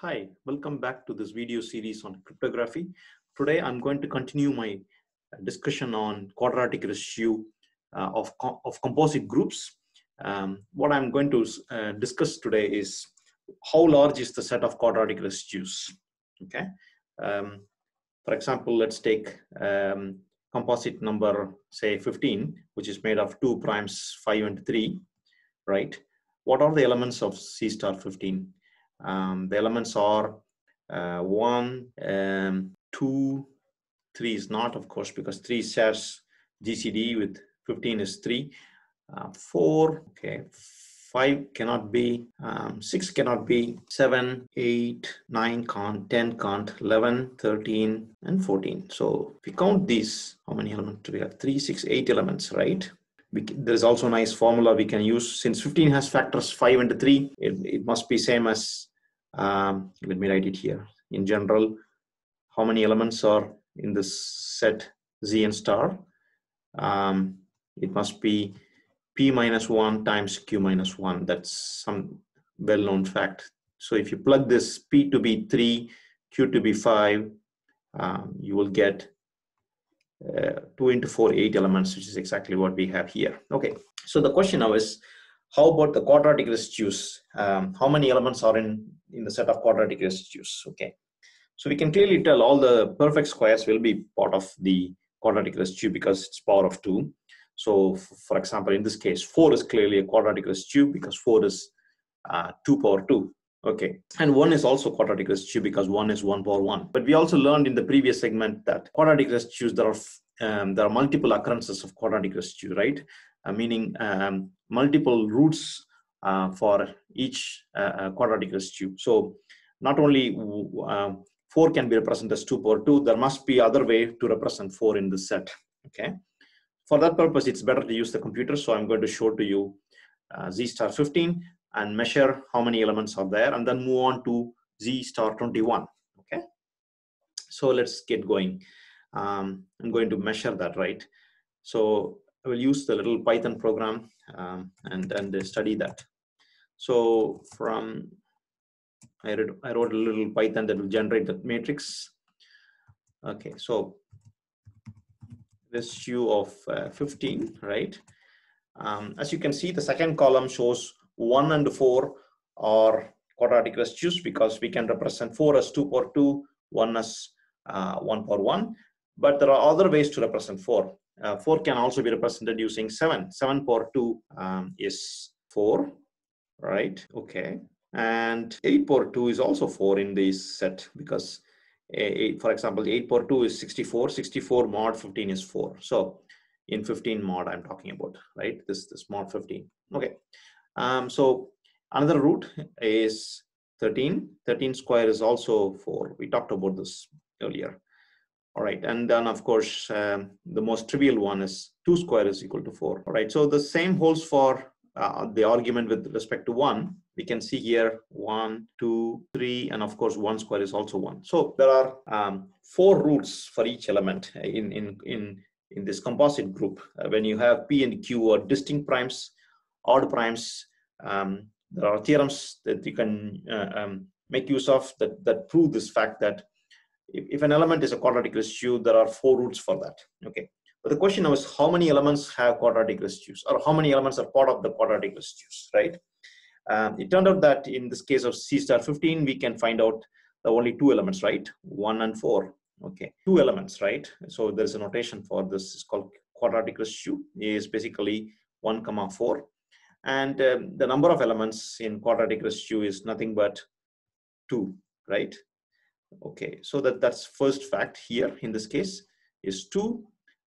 Hi, welcome back to this video series on cryptography. Today I'm going to continue my discussion on quadratic residue uh, of, of composite groups. Um, what I'm going to uh, discuss today is how large is the set of quadratic residues. Okay. Um, for example, let's take um, composite number, say 15, which is made of two primes, five and three, right? What are the elements of Z star 15? Um, the elements are uh, one, um, two, three is not, of course, because three shares GCD with 15 is three. Uh, four, okay, five cannot be, um, six cannot be, seven, eight, nine can't, 10 can't, 11, 13, and 14. So if we count these, how many elements do we have? Three, six, eight elements, right? Can, there's also a nice formula we can use. Since 15 has factors 5 and 3 it, it must be same as um, let me write it here. In general how many elements are in this set z and star? Um, it must be p minus 1 times q minus 1 that's some well-known fact. So if you plug this p to be 3 q to be 5 um, you will get uh, 2 into 4 8 elements which is exactly what we have here. Okay so the question now is how about the quadratic residues? Um, how many elements are in in the set of quadratic residues? Okay so we can clearly tell all the perfect squares will be part of the quadratic residue because it's power of 2 so for example in this case 4 is clearly a quadratic residue because 4 is uh, 2 power 2 Okay, and one is also quadratic residue because one is one power one. But we also learned in the previous segment that quadratic residues there are um, there are multiple occurrences of quadratic residue, right? Uh, meaning um, multiple roots uh, for each uh, uh quadratic residue. So not only um, four can be represented as two power two, there must be other way to represent four in the set. Okay, for that purpose, it's better to use the computer. So I'm going to show to you uh, Z star 15 and measure how many elements are there and then move on to Z star 21. Okay. So let's get going. Um, I'm going to measure that, right? So I will use the little Python program um, and, and study that. So from, I, read, I wrote a little Python that will generate that matrix. Okay, so ratio of uh, 15, right? Um, as you can see, the second column shows 1 and 4 are quadratic residues because we can represent 4 as 2 power 2, 1 as uh, 1 power 1. But there are other ways to represent 4. Uh, 4 can also be represented using 7. 7 power 2 um, is 4, right? Okay. And 8 power 2 is also 4 in this set because, eight, for example, 8 power 2 is 64. 64 mod 15 is 4. So in 15 mod I'm talking about, right? This, this mod 15. Okay. Um, so another root is 13. 13 square is also 4. We talked about this earlier. All right, and then of course, um, the most trivial one is 2 square is equal to 4. All right, so the same holds for uh, the argument with respect to 1. We can see here 1, 2, 3, and of course 1 square is also 1. So there are um, four roots for each element in, in, in, in this composite group. Uh, when you have P and Q are distinct primes, odd primes. Um, there are theorems that you can uh, um, make use of that, that prove this fact that if, if, an element is a quadratic residue, there are four roots for that. Okay. But the question now is how many elements have quadratic residues or how many elements are part of the quadratic residues, right? Um, it turned out that in this case of Z star 15, we can find out the only two elements, right? One and four. Okay. Two elements, right? So there's a notation for this. It's called quadratic residue is basically one comma four and um, the number of elements in quadratic residue is nothing but two, right? Okay, so that, that's first fact here in this case is two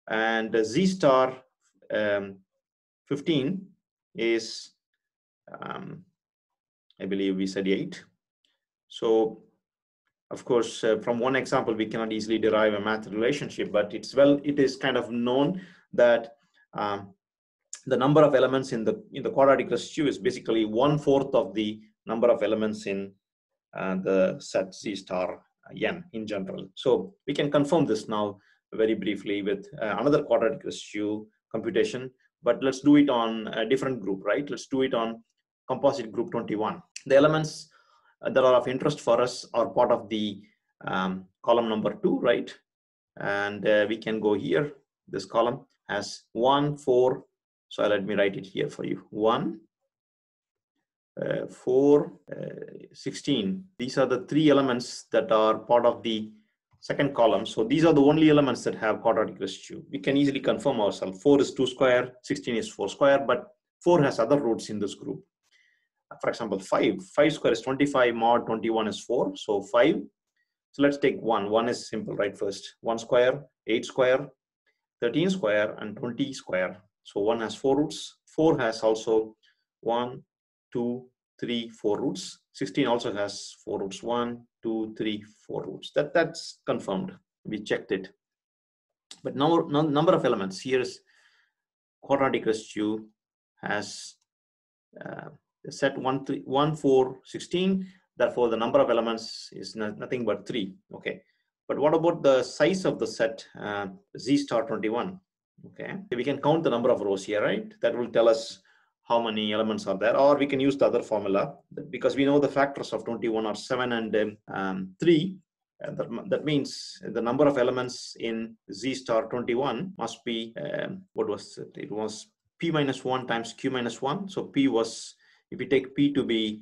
and Z star um, 15 is, um, I believe we said eight. So of course, uh, from one example, we cannot easily derive a math relationship, but it's well, it is kind of known that um, the number of elements in the in the quadratic residue is basically one fourth of the number of elements in uh, the set Z star n in general. So we can confirm this now very briefly with uh, another quadratic residue computation, but let's do it on a different group, right? Let's do it on composite group 21. The elements that are of interest for us are part of the um, column number two, right? And uh, we can go here. This column has one, four. So let me write it here for you. One, uh, four, uh, 16. These are the three elements that are part of the second column. So these are the only elements that have quadratic residue. We can easily confirm ourselves. 4 is 2 square, 16 is 4 square, but 4 has other roots in this group. For example, 5. 5 square is 25, mod 21 is 4. So 5. So let's take 1. 1 is simple, right? First, 1 square, 8 square, 13 square, and 20 square. So 1 has 4 roots. 4 has also 1, 2, 3, 4 roots. 16 also has 4 roots. 1, two, three, four roots. That that's confirmed. We checked it. But now, number of elements here is quadratic residue has uh, set one, three, one, four, 16. Therefore, the number of elements is nothing but three. Okay. But what about the size of the set uh, Z star 21? Okay. We can count the number of rows here, right? That will tell us how many elements are there, or we can use the other formula because we know the factors of 21 are 7 and um, 3. Uh, that, that, means the number of elements in Z star 21 must be, um, what was it? It was P minus 1 times Q minus 1. So P was, if you take P to be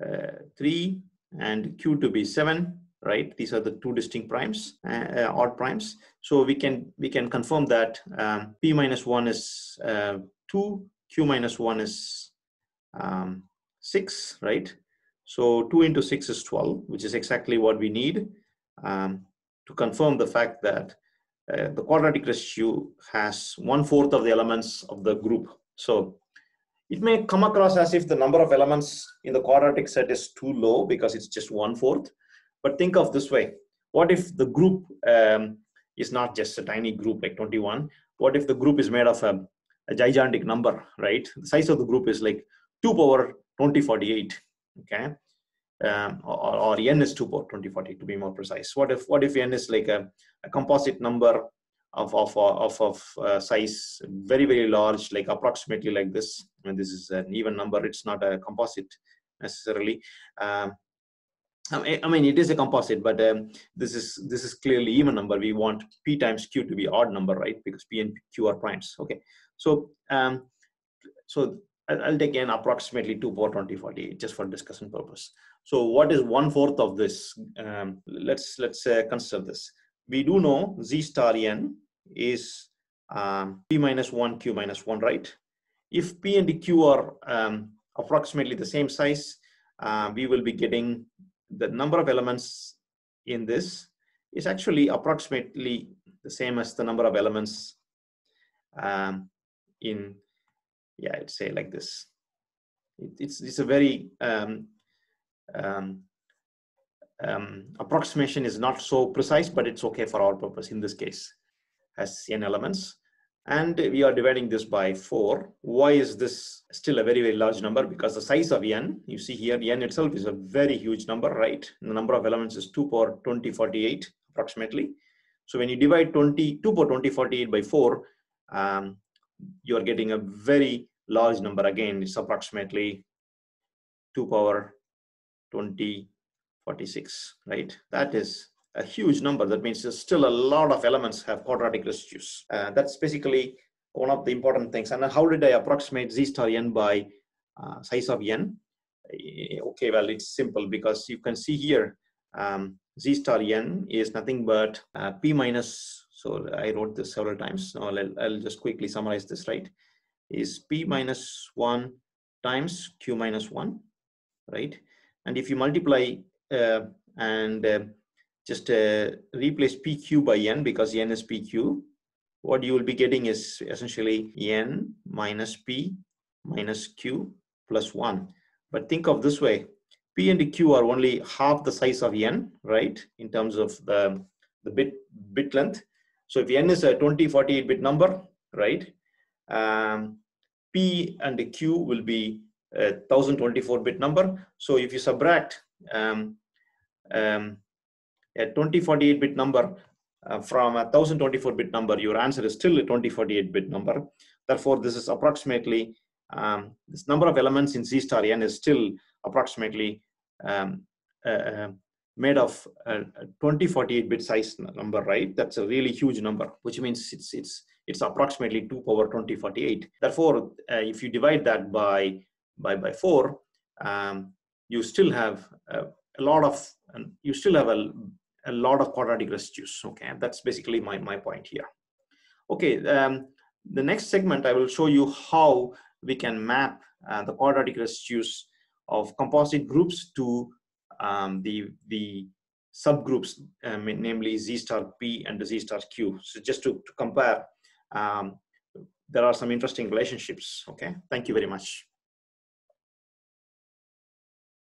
uh, 3 and Q to be 7, right? These are the two distinct primes, uh, odd primes. So we can we can confirm that um, P minus 1 is uh, 2 q minus 1 is um, 6, right? So 2 into 6 is 12, which is exactly what we need um, to confirm the fact that uh, the quadratic residue has one-fourth of the elements of the group. So it may come across as if the number of elements in the quadratic set is too low because it's just one-fourth. But think of this way. What if the group um, is not just a tiny group like 21? What if the group is made of a a gigantic number, right? The size of the group is like 2 power 2048, okay? Um, or, or, n is 2 power 2040 to be more precise. What if what if n is like a, a composite number of of of, of uh, size very very large, like approximately like this? And this is an even number. It's not a composite necessarily. Um, I mean, it is a composite, but um, this is this is clearly even number. We want p times q to be odd number, right? Because p and q are primes. Okay, so, um, so I'll take an approximately 2 power 2040 just for discussion purpose. So what is one fourth of this? Um, let's let's uh, consider this. We do know z star n is um, p minus 1 q minus 1, right? If p and q are um, approximately the same size, uh, we will be getting the number of elements in this is actually approximately the same as the number of elements um, in yeah i'd say like this. It, it's it's a very um, um, um, approximation is not so precise but it's okay for our purpose in this case. Has n elements and we are dividing this by 4 why is this still a very very large number because the size of n you see here n itself is a very huge number right? The number of elements is 2 power 2048 approximately. So when you divide 20 2 power 2048 by 4 um, you're getting a very large number again. It's approximately 2 power 2046, right? That is a huge number that means there's still a lot of elements have quadratic residues uh, that's basically one of the important things and how did i approximate z star n by uh, size of n eh, okay well it's simple because you can see here um, z star n is nothing but uh, p minus so I wrote this several times. So I'll, I'll just quickly summarize this, right? Is P minus 1 times Q minus 1, right? And if you multiply uh, and uh, just uh, replace PQ by N because N is PQ, what you will be getting is essentially N minus P minus Q plus 1. But think of this way, P and Q are only half the size of N, right? In terms of the, the bit, bit length. So if n is a 20, 48 bit number, right? Um, P and Q will be a 1024 bit number. So if you subtract um, um, a 2048 bit number uh, from a 1024 bit number, your answer is still a 2048 bit number. Therefore, this is approximately um, this number of elements in Z star n is still approximately um, uh, made of a 2048 bit size number, right? That's a really huge number, which means it's it's it's approximately 2 power 2048. Therefore, uh, if you divide that by by by four, um, you still have a, lot of you still have a, a lot of quadratic residues. Okay, that's basically my my point here. Okay, um, the next segment I will show you how we can map uh, the quadratic residues of composite groups to um, the the subgroups, um, namely Z star P and Z star Q. So just to, to compare, um, there are some interesting relationships. Okay, thank you very much.